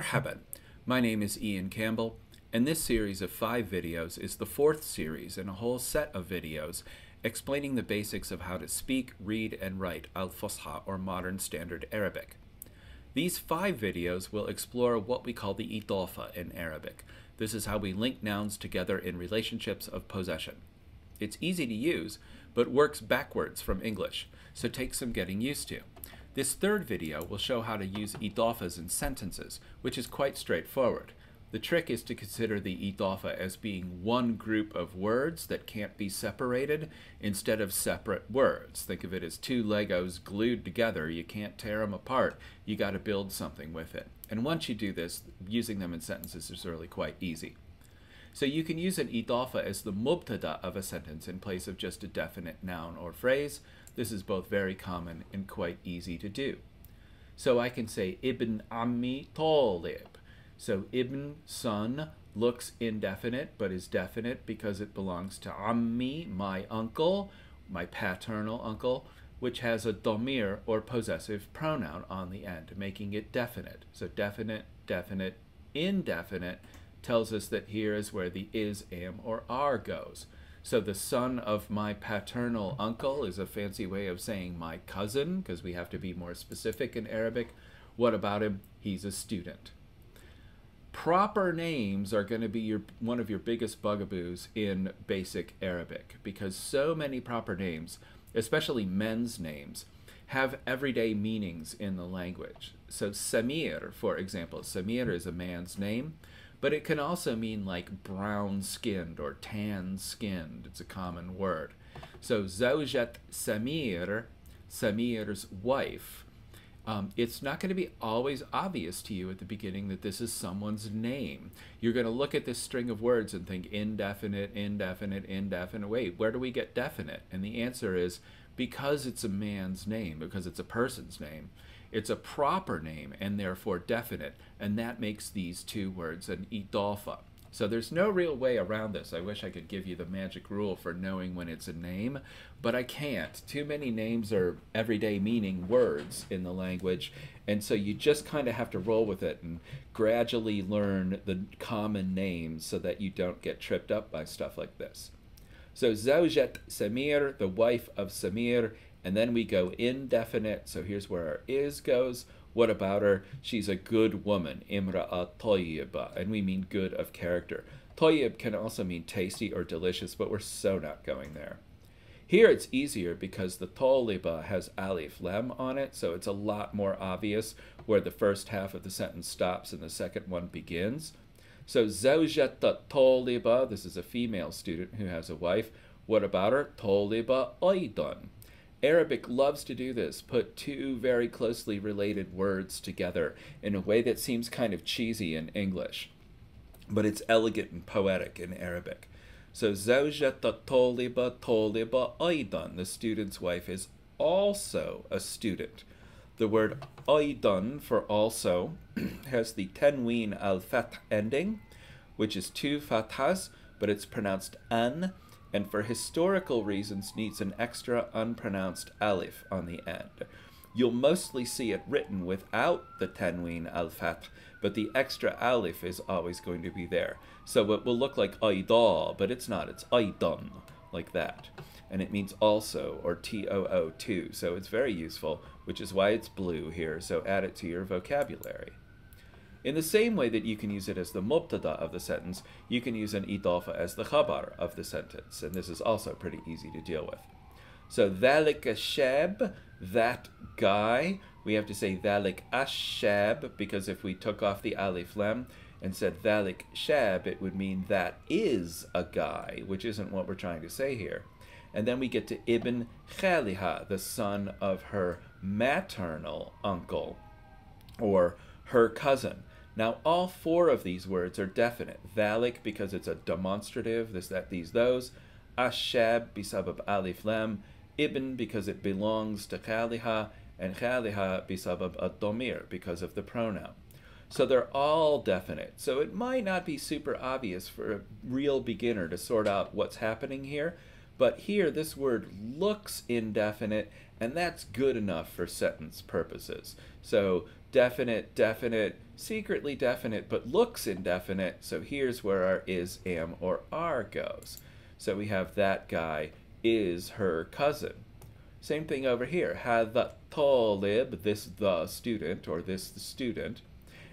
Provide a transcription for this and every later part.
Marhaban. My name is Ian Campbell, and this series of five videos is the fourth series in a whole set of videos explaining the basics of how to speak, read, and write Al-Fusha, or Modern Standard Arabic. These five videos will explore what we call the idafa in Arabic. This is how we link nouns together in relationships of possession. It's easy to use, but works backwards from English, so take some getting used to. This third video will show how to use idafas in sentences, which is quite straightforward. The trick is to consider the idafa as being one group of words that can't be separated instead of separate words. Think of it as two Legos glued together. You can't tear them apart. You got to build something with it. And once you do this, using them in sentences is really quite easy. So you can use an idafa as the mubtada of a sentence in place of just a definite noun or phrase. This is both very common and quite easy to do. So I can say Ibn Ammi Talib. So Ibn, son, looks indefinite but is definite because it belongs to Ammi, my uncle, my paternal uncle, which has a domir or possessive pronoun on the end, making it definite. So definite, definite, indefinite tells us that here is where the is, am, or are goes. So the son of my paternal uncle is a fancy way of saying my cousin, because we have to be more specific in Arabic. What about him? He's a student. Proper names are going to be your one of your biggest bugaboos in basic Arabic because so many proper names, especially men's names, have everyday meanings in the language. So Samir, for example, Samir is a man's name but it can also mean like brown skinned or tan skinned. It's a common word. So Zawjat Samir, Samir's wife, um, it's not going to be always obvious to you at the beginning that this is someone's name. You're going to look at this string of words and think indefinite, indefinite, indefinite. Wait, where do we get definite? And the answer is because it's a man's name, because it's a person's name. It's a proper name and therefore definite, and that makes these two words an idafa. So there's no real way around this. I wish I could give you the magic rule for knowing when it's a name, but I can't. Too many names are everyday meaning words in the language, and so you just kind of have to roll with it and gradually learn the common names so that you don't get tripped up by stuff like this. So Zawjat Samir, the wife of Samir, and then we go indefinite. So here's where our is goes. What about her? She's a good woman, imra'a tayyiba, and we mean good of character. Tayyib can also mean tasty or delicious, but we're so not going there. Here it's easier because the taliba has alif lam on it, so it's a lot more obvious where the first half of the sentence stops and the second one begins. So zawjat taliba, this is a female student who has a wife. What about her? Taliba aidan. Arabic loves to do this, put two very closely related words together in a way that seems kind of cheesy in English, but it's elegant and poetic in Arabic. So Zawjat Toliba Toliba Aidan, the student's wife, is also a student. The word Aidan for also has the tanween al fath ending, which is two fathas, but it's pronounced an and for historical reasons needs an extra unpronounced alif on the end. You'll mostly see it written without the tanween al-fath, but the extra alif is always going to be there. So it will look like aida, but it's not. It's aidan, like that. And it means also, or T-O-O, too. So it's very useful, which is why it's blue here. So add it to your vocabulary. In the same way that you can use it as the mubtada of the sentence, you can use an idafa as the khabar of the sentence, and this is also pretty easy to deal with. So dhalik ashab, that guy, we have to say dhalik ashab, because if we took off the alif lam and said dhalik shab, it would mean that is a guy, which isn't what we're trying to say here. And then we get to ibn khaliha, the son of her maternal uncle, or her cousin. Now, all four of these words are definite. Dhalik, because it's a demonstrative, this, that, these, those. Ashab, bisabab alif lam. Ibn, because it belongs to khaliha. And khaliha, bisabab ad-domir, because of the pronoun. So they're all definite. So it might not be super obvious for a real beginner to sort out what's happening here. But here, this word looks indefinite, and that's good enough for sentence purposes. So definite, definite, secretly definite, but looks indefinite. So here's where our is, am, or are goes. So we have that guy is her cousin. Same thing over here. Had the talib, this the student, or this the student.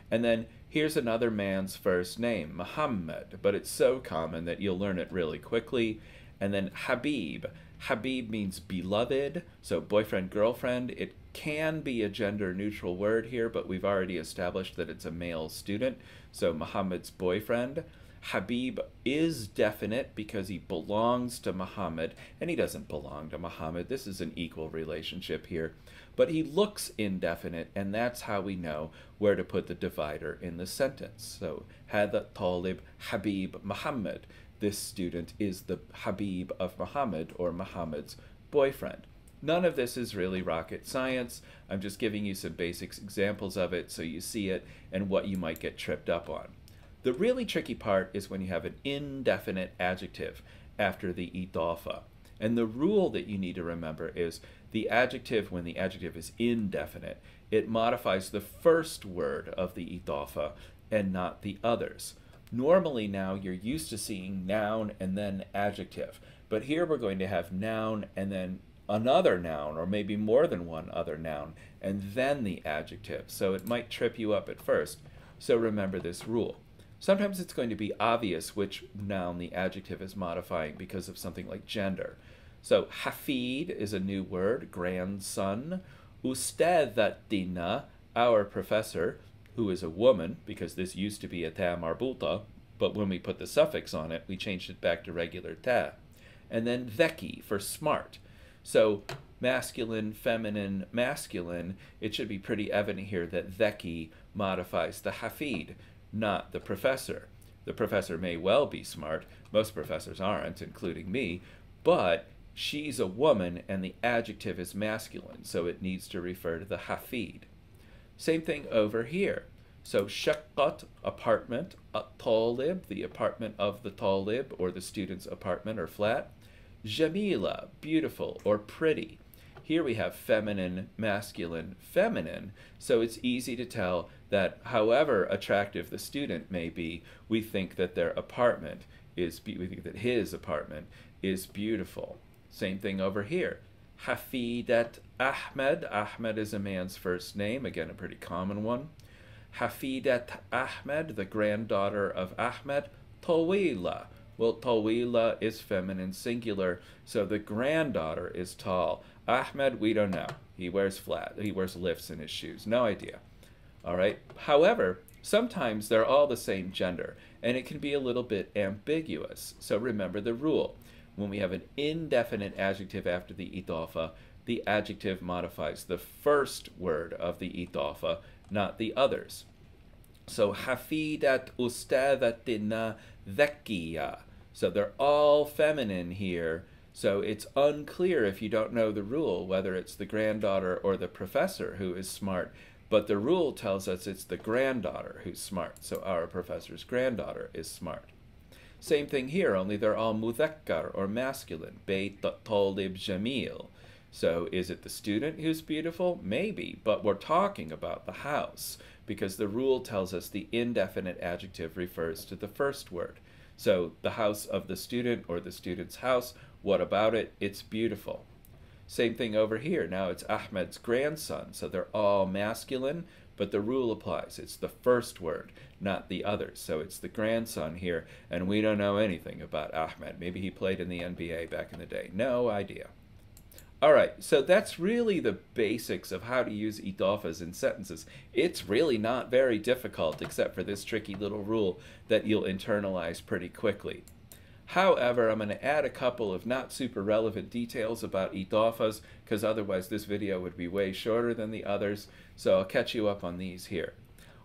And then here's another man's first name, Muhammad, but it's so common that you'll learn it really quickly. And then Habib. Habib means beloved, so boyfriend, girlfriend. It can be a gender neutral word here, but we've already established that it's a male student, so Muhammad's boyfriend. Habib is definite because he belongs to Muhammad, and he doesn't belong to Muhammad. This is an equal relationship here. But he looks indefinite, and that's how we know where to put the divider in the sentence. So, Hada Talib Habib Muhammad. This student is the Habib of Muhammad, or Muhammad's boyfriend. None of this is really rocket science. I'm just giving you some basic examples of it so you see it and what you might get tripped up on. The really tricky part is when you have an indefinite adjective after the idafa. And the rule that you need to remember is the adjective, when the adjective is indefinite, it modifies the first word of the idafa and not the others. Normally now you're used to seeing noun and then adjective, but here we're going to have noun and then another noun, or maybe more than one other noun, and then the adjective. So it might trip you up at first. So remember this rule. Sometimes it's going to be obvious which noun the adjective is modifying because of something like gender. So hafid is a new word, grandson. Ustadatina, our professor, who is a woman, because this used to be a ta marbuta, but when we put the suffix on it, we changed it back to regular ta. And then dhaki for smart. So masculine, feminine, masculine, it should be pretty evident here that dhaki modifies the hafid not the professor. The professor may well be smart, most professors aren't, including me, but she's a woman and the adjective is masculine, so it needs to refer to the hafid. Same thing over here. So shaqqat, apartment, talib, the apartment of the talib, or the student's apartment or flat. Jamila, beautiful or pretty. Here we have feminine, masculine, feminine, so it's easy to tell that however attractive the student may be, we think that their apartment is, we think that his apartment is beautiful. Same thing over here. Hafidat Ahmed. Ahmed is a man's first name, again, a pretty common one. Hafidat Ahmed, the granddaughter of Ahmed. Tawila. Well, Tawila is feminine singular, so the granddaughter is tall. Ahmed, we don't know. He wears flat. He wears lifts in his shoes. No idea. All right. However, sometimes they're all the same gender, and it can be a little bit ambiguous. So remember the rule. When we have an indefinite adjective after the idafa, the adjective modifies the first word of the idafa, not the others. So hafidat ustadatina dhakiya. So they're all feminine here so it's unclear if you don't know the rule whether it's the granddaughter or the professor who is smart. But the rule tells us it's the granddaughter who's smart. So our professor's granddaughter is smart. Same thing here, only they're all mudhakkar or masculine. Beit talib jamil. So is it the student who's beautiful? Maybe, but we're talking about the house because the rule tells us the indefinite adjective refers to the first word. So the house of the student or the student's house what about it? It's beautiful. Same thing over here. Now it's Ahmed's grandson, so they're all masculine, but the rule applies. It's the first word, not the others. So it's the grandson here, and we don't know anything about Ahmed. Maybe he played in the NBA back in the day. No idea. All right, so that's really the basics of how to use idafas in sentences. It's really not very difficult, except for this tricky little rule that you'll internalize pretty quickly. However, I'm going to add a couple of not super relevant details about idafas because otherwise this video would be way shorter than the others, so I'll catch you up on these here.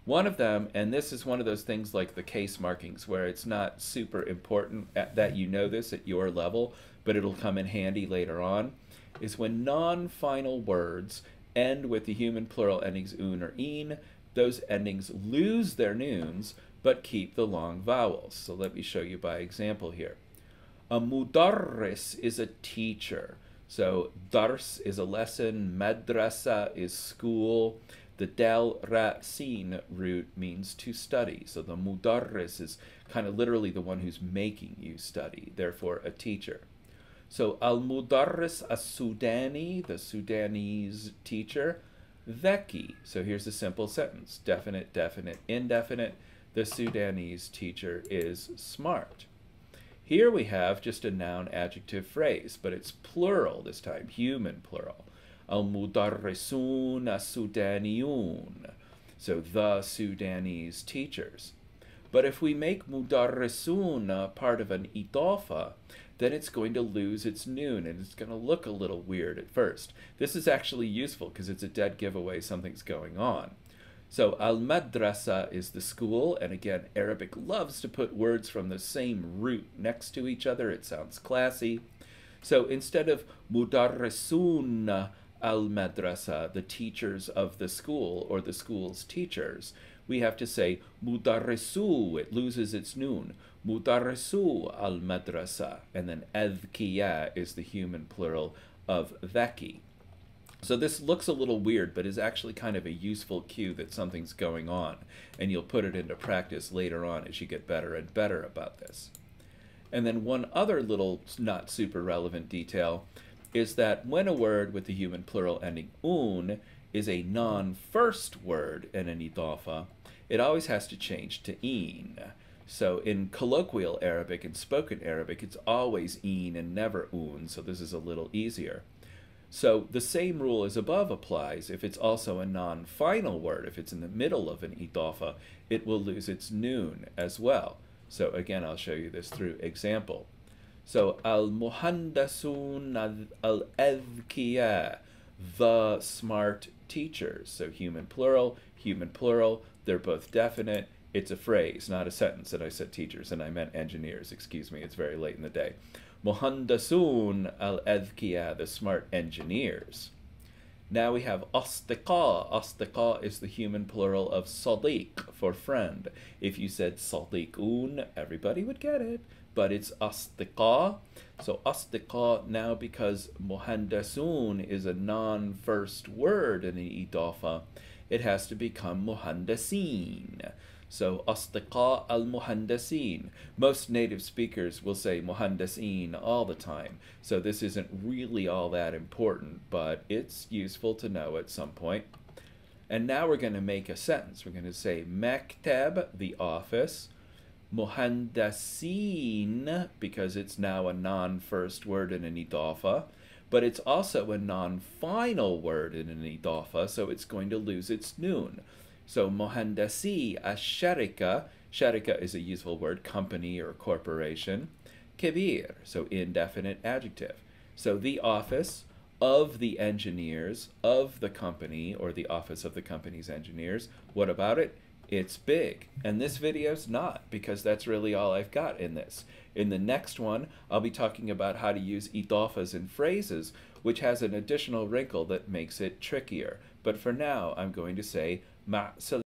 One of them, and this is one of those things like the case markings where it's not super important that you know this at your level, but it'll come in handy later on, is when non-final words end with the human plural endings un or een, those endings lose their nouns, but keep the long vowels. So let me show you by example here. A mudarris is a teacher. So dars is a lesson, madrasa is school. The dal ra sin root means to study. So the mudarris is kind of literally the one who's making you study, therefore a teacher. So al mudarris as Sudani, the Sudanese teacher, Dhaki. So here's a simple sentence definite, definite, indefinite. The Sudanese teacher is smart. Here we have just a noun adjective phrase, but it's plural this time, human plural. Al mudarrisun as-Sudaniyun. So the Sudanese teachers. But if we make mudarrisun uh, part of an idafa, then it's going to lose its noon and it's going to look a little weird at first. This is actually useful because it's a dead giveaway something's going on. So al madrasa is the school, and again, Arabic loves to put words from the same root next to each other. It sounds classy. So instead of mudarrisun uh, al madrasa, the teachers of the school or the school's teachers, we have to say mudarrisu, it loses its noon. Mudarrisu al madrasa. And then adhkiya is the human plural of dhaki. So this looks a little weird, but is actually kind of a useful cue that something's going on, and you'll put it into practice later on as you get better and better about this. And then one other little not super relevant detail is that when a word with the human plural ending un is a non-first word in an idafa, it always has to change to een. So in colloquial Arabic and spoken Arabic, it's always een and never un, so this is a little easier. So the same rule as above applies if it's also a non-final word. If it's in the middle of an idafa, it will lose its noon as well. So again, I'll show you this through example. So al-muhandasun al-adhkiya, the smart teachers. So human plural, human plural, they're both definite. It's a phrase, not a sentence. And I said teachers, and I meant engineers. Excuse me, it's very late in the day. Muhandasun al-adhkiya, the smart engineers. Now we have astika. Astika is the human plural of sadiq for friend. If you said sadiqun, everybody would get it but it's astika. So astika now because muhandasun is a non-first word in the idafa, it has to become muhandasin. So al muhandasin. Most native speakers will say muhandasin all the time. So this isn't really all that important, but it's useful to know at some point. And now we're going to make a sentence. We're going to say maktab, the office, muhandasin because it's now a non-first word in an idafa, but it's also a non-final word in an idafa, so it's going to lose its noon. So muhandasi asharika, sharika is a useful word, company or corporation. Kibir, so indefinite adjective. So the office of the engineers of the company or the office of the company's engineers. What about it? it's big. And this video's not, because that's really all I've got in this. In the next one, I'll be talking about how to use idafas in phrases, which has an additional wrinkle that makes it trickier. But for now, I'm going to say ma